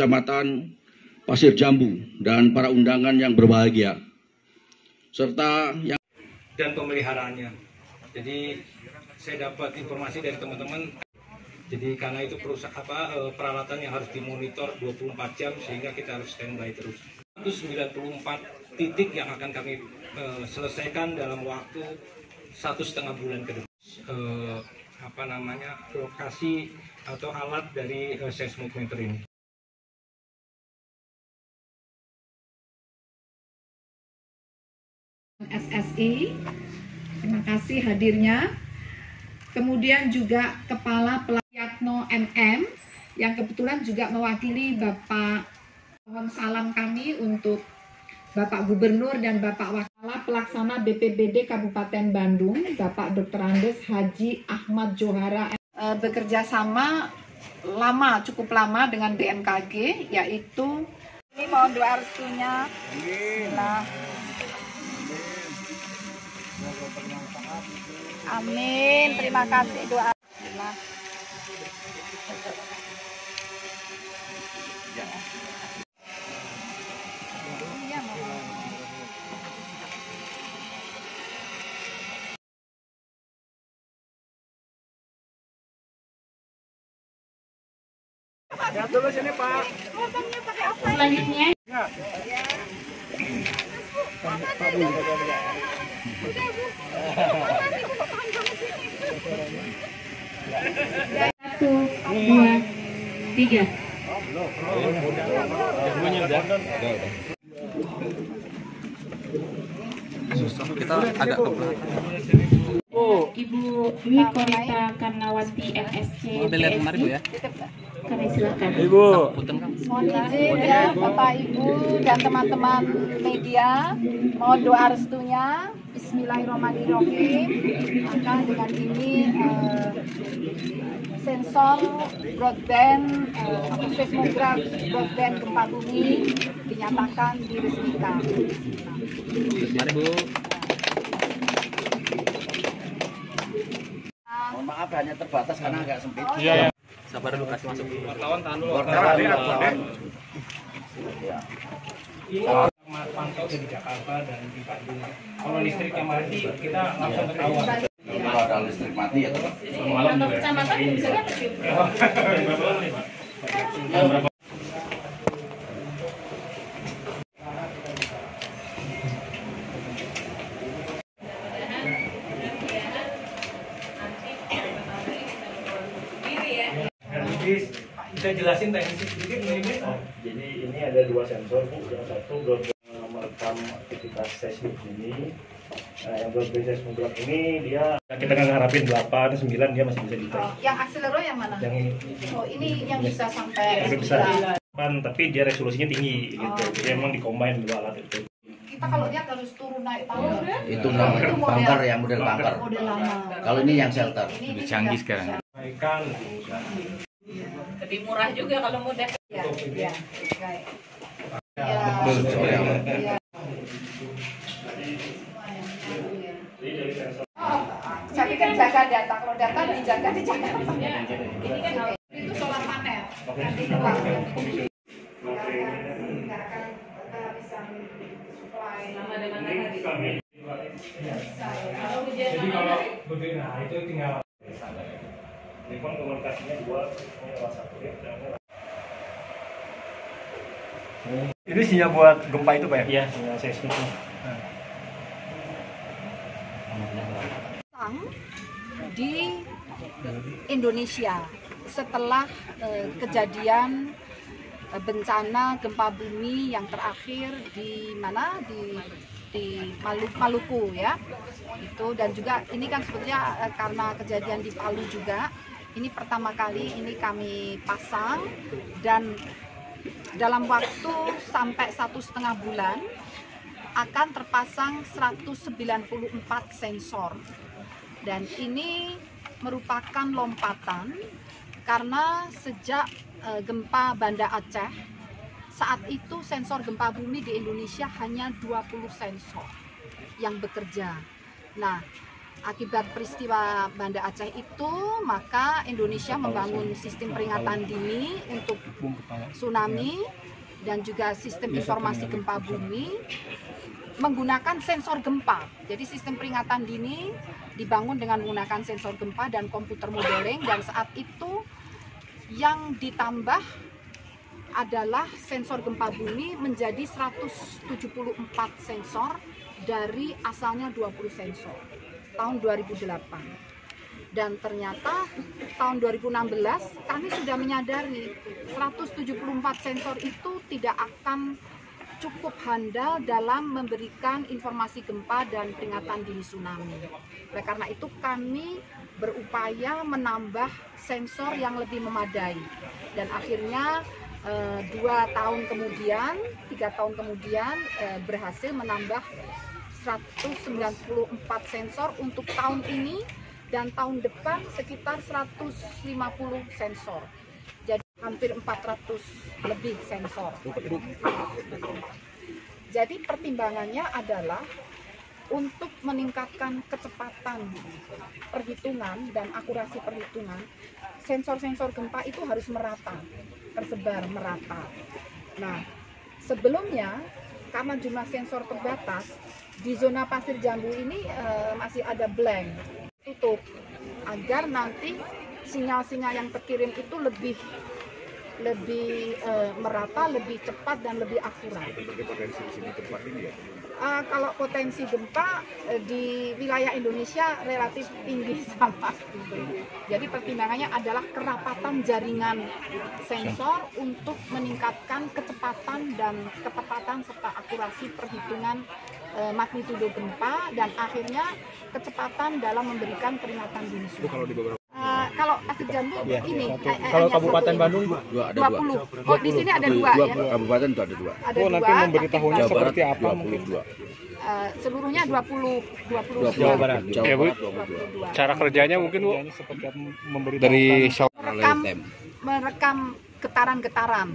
Kecamatan Pasir Jambu dan para undangan yang berbahagia serta yang dan pemeliharaannya. Jadi saya dapat informasi dari teman-teman. Jadi karena itu perusahaan apa eh, peralatan yang harus dimonitor 24 jam sehingga kita harus standby terus. Itu 94 titik yang akan kami eh, selesaikan dalam waktu satu setengah bulan ke depan. Eh, apa namanya lokasi atau alat dari eh, seismometer ini. SSI. Terima kasih hadirnya. Kemudian juga Kepala Pelayatno MM yang kebetulan juga mewakili Bapak mohon salam kami untuk Bapak Gubernur dan Bapak Wakala Pelaksana BPBD Kabupaten Bandung, Bapak Dr. Andes Haji Ahmad Johara eh, bekerja sama lama, cukup lama dengan BMKG, yaitu Ini mohon doa restunya. Nah. Amin. Terima kasih doa. Nah. Iya, mohon. selanjutnya satu dua tiga kita agak ke. Ibu Dwi Korita Karnawati MSC Bu ya. kami silakan Kang. Mohon izin ya Bapak Ibu dan teman-teman media mohon doa restunya Bismillahirrahmanirrahim maka dengan ini eh, sensor broadband atau seismograf broadband gempa bumi dinyatakan diresmikan. Mari Bu. Mohon maaf hanya terbatas karena agak sempit. Sabar dulu kasih masuk dulu. Wartawan, wartawan. Mas pantau dari Jakarta dan di Bandung. Kalau listriknya mati kita langsung ketahuan. Kalau ada listrik mati ya tetap. Malam kecamatan bisa dapat kita jelasin teknis sedikit ini. Jadi ini ada dua sensor bu, yang satu merekam aktivitas seismik ini. Nah, yang broadband seismograf ini dia kita kan ngarapin 8, 9 dia masih bisa Oh, detek. yang akselero yang mana? Yang ini Oh ini yang bisa sampai besar. sembilan. Pan, tapi dia resolusinya tinggi gitu. Oh. Jadi emang dikombin dua alat itu. Kita kalau lihat harus turun naik tangga. Itu namanya bunker yang model bunker. Model lama. Kalau ini yang shelter. Ini canggih sekarang. Sampaikan lebih murah juga kalau mudah Ya, ya. Ya, Betul, soalnya. Jadi kan jaga data, kalau data dijaga dijaga. Ini kan itu solar panel. Nanti keluar. Supply. Bisa, ya. Jadi kalau nah, itu tinggal Telepon komunikasinya dua, ini WhatsApp ya. Ini sinyal buat gempa itu Pak ya? Iya, sinyal seismik. Di Indonesia setelah eh, kejadian eh, bencana gempa bumi yang terakhir di mana? Di di Malu- Maluku ya. Itu dan juga ini kan sebetulnya eh, karena kejadian di Palu juga ini pertama kali ini kami pasang dan dalam waktu sampai satu setengah bulan akan terpasang 194 sensor dan ini merupakan lompatan karena sejak eh, gempa Banda Aceh saat itu sensor gempa bumi di Indonesia hanya 20 sensor yang bekerja. Nah, akibat peristiwa Banda Aceh itu, maka Indonesia membangun sistem peringatan dini untuk tsunami dan juga sistem informasi gempa bumi menggunakan sensor gempa. Jadi sistem peringatan dini dibangun dengan menggunakan sensor gempa dan komputer modeling dan saat itu yang ditambah adalah sensor gempa bumi menjadi 174 sensor dari asalnya 20 sensor tahun 2008 dan ternyata tahun 2016 kami sudah menyadari 174 sensor itu tidak akan cukup handal dalam memberikan informasi gempa dan peringatan dini tsunami. Oleh karena itu kami berupaya menambah sensor yang lebih memadai dan akhirnya eh, dua tahun kemudian, tiga tahun kemudian eh, berhasil menambah 194 sensor untuk tahun ini dan tahun depan sekitar 150 sensor. Hampir 400 lebih sensor. Jadi pertimbangannya adalah untuk meningkatkan kecepatan perhitungan dan akurasi perhitungan, sensor-sensor gempa itu harus merata, tersebar merata. Nah, sebelumnya karena jumlah sensor terbatas, di zona pasir jambu ini eh, masih ada blank, tutup, agar nanti sinyal-sinyal yang terkirim itu lebih lebih eh, merata, lebih cepat dan lebih akurat. Eh, kalau potensi gempa eh, di wilayah Indonesia relatif tinggi sama. Jadi pertimbangannya adalah kerapatan jaringan sensor untuk meningkatkan kecepatan dan ketepatan serta akurasi perhitungan eh, magnitudo gempa dan akhirnya kecepatan dalam memberikan peringatan dini tsunami. Eh, kalau Pasir Jambu ini eh, eh, Kalau Kabupaten. Bandung Dua ada dua. 20. Oh, di sini ada dua ya. kabupaten itu ada dua. Ada Oh, dua. nanti memberitahunya seperti apa mungkin? 22. eh, seluruhnya 20 20 Jawa Barat. Jawa Ya, Bu. Barat 22. 22. Cara kerjanya mungkin Bu Dari merekam merekam getaran-getaran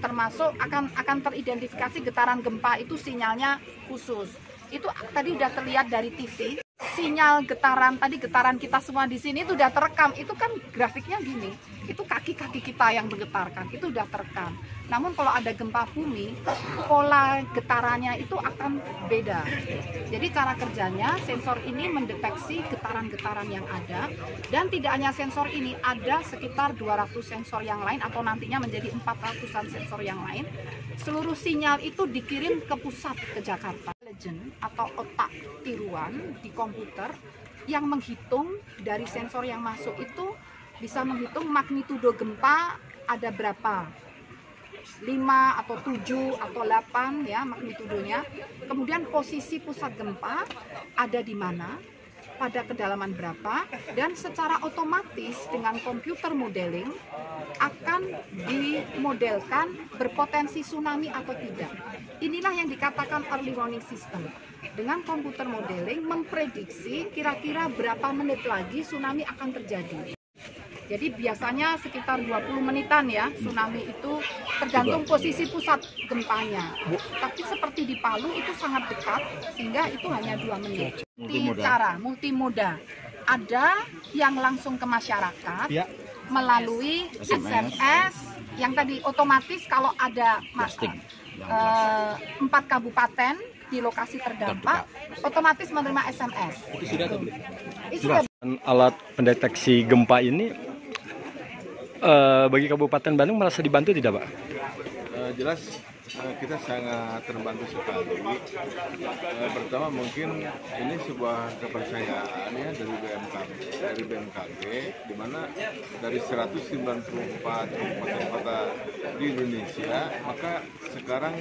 termasuk akan akan teridentifikasi getaran gempa itu sinyalnya khusus itu tadi udah terlihat dari TV sinyal getaran tadi getaran kita semua di sini itu udah terekam. Itu kan grafiknya gini itu kaki-kaki kita yang bergetarkan itu udah terekam. Namun kalau ada gempa bumi pola getarannya itu akan beda. Jadi cara kerjanya sensor ini mendeteksi getaran-getaran yang ada dan tidak hanya sensor ini ada sekitar 200 sensor yang lain atau nantinya menjadi 400-an sensor yang lain. Seluruh sinyal itu dikirim ke pusat ke Jakarta Legend atau otak tiruan di komputer yang menghitung dari sensor yang masuk itu bisa menghitung magnitudo gempa ada berapa 5 atau 7 atau 8 ya magnitudonya. Kemudian posisi pusat gempa ada di mana, pada kedalaman berapa dan secara otomatis dengan komputer modeling akan dimodelkan berpotensi tsunami atau tidak. Inilah yang dikatakan early warning system. Dengan komputer modeling memprediksi kira-kira berapa menit lagi tsunami akan terjadi. Jadi biasanya sekitar 20 menitan ya tsunami itu tergantung posisi pusat gempanya. Tapi seperti di Palu itu sangat dekat sehingga itu hanya dua menit. Multi Multimoda. cara, multimoda. Ada yang langsung ke masyarakat Ya. melalui SMS. Yang tadi otomatis kalau ada Plastik. eh, empat kabupaten di lokasi terdampak otomatis menerima SMS. Itu sudah Itu sudah alat pendeteksi gempa ini eh, bagi Kabupaten Bandung merasa dibantu tidak Pak? Eh, jelas kita sangat terbantu sekali. Eh, pertama mungkin ini sebuah kepercayaan ya dari BMKG, dari BMKG, di mana dari 194 kabupaten kota di Indonesia, maka sekarang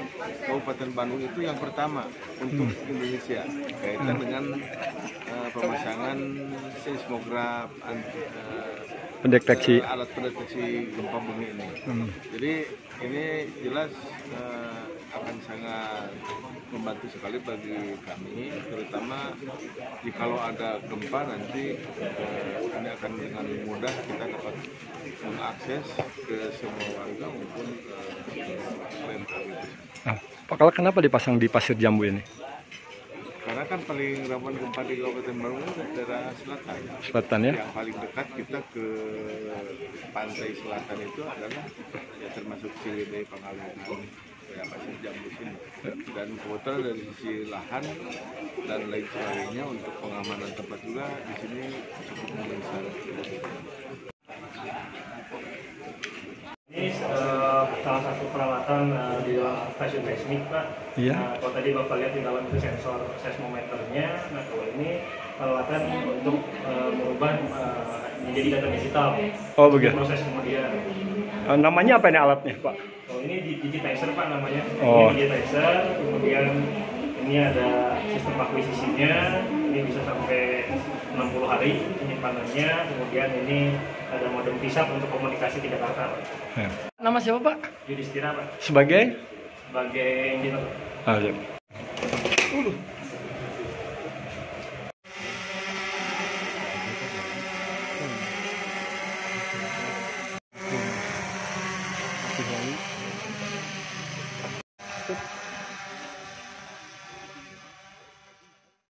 Kabupaten Bandung itu yang pertama untuk Indonesia kaitan dengan eh, pemasangan seismograf, eh, Pendeteksi. eh, alat pendeteksi gempa bumi ini. Jadi ini jelas eh, akan sangat membantu sekali bagi kami, terutama jikalau ada gempa nanti eh, ini akan dengan mudah kita dapat mengakses ke semua warga maupun ke BMKG. Nah, Pak Kala kenapa dipasang di Pasir Jambu ini? Kan paling rawan gempa di Kabupaten Bandung daerah selatan. Selatan ya. Yang paling dekat kita ke pantai selatan itu adalah ya termasuk Ciwidey, Pangalengan, ya masih Jambu sini. Dan kebetulan dari sisi lahan dan lain sebagainya untuk pengamanan tempat juga di sini cukup membesar. Ini eh, salah satu peralatan eh, di dalam stasiun seismik, Pak. Iya. Nah, kalau tadi Bapak lihat di dalam itu sensor seismometernya, nah kalau ini peralatan untuk eh, merubah eh, menjadi data digital. Oh, begitu. Proses kemudian. Eh, namanya apa ini alatnya, Pak? Oh, ini di- digitizer Pak namanya. Oh. Ini digitizer, kemudian ini ada sistem akuisisinya, ini bisa sampai 60 hari penyimpanannya, kemudian ini ada modem VSAT untuk komunikasi ke Jakarta, Pak. Ya. Nama siapa, Pak? Yudhistira, Pak, Sebagai? sebagai engineer. Ah, iya.